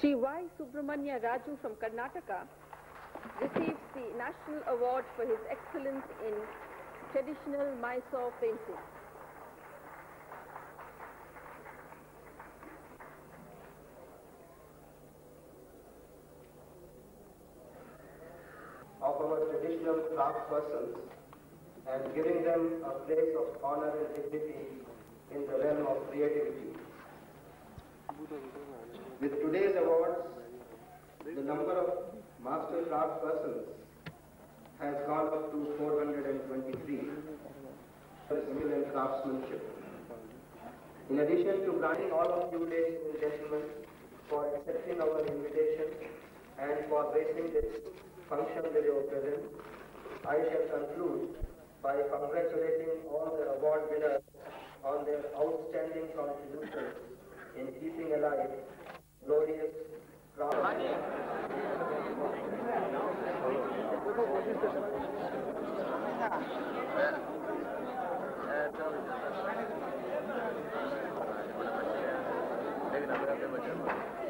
Sri Y. Subramanya Raju from Karnataka receives the National Award for his excellence in traditional Mysore painting. of our traditional craftspersons and giving them a place of honor and dignity in the realm of creativity. With today's awards, the number of master craftspersons has gone up to 423 for skill and craftsmanship. In addition to granting all of you ladies and gentlemen for accepting our invitation and for gracing this function with your presence, I shall conclude by congratulating all the award winners on their outstanding contributions in keeping alive glorious Thank you.